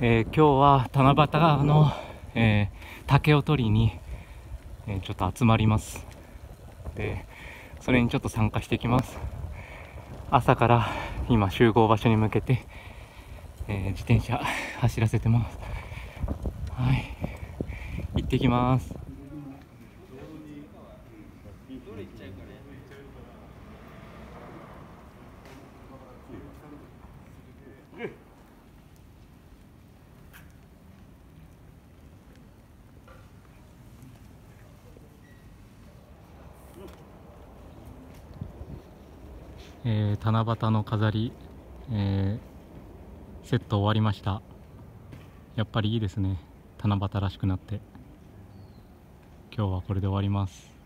えー、今日は七夕の、えー、竹を取りに、えー、ちょっと集まります。でそれにちょっと参加してきます。朝から今集合場所に向けて、え自転車走らせてます。はい。行ってきます。えー、七夕の飾り、えー、セット終わりました。やっぱりいいですね。七夕らしくなって。今日はこれで終わります。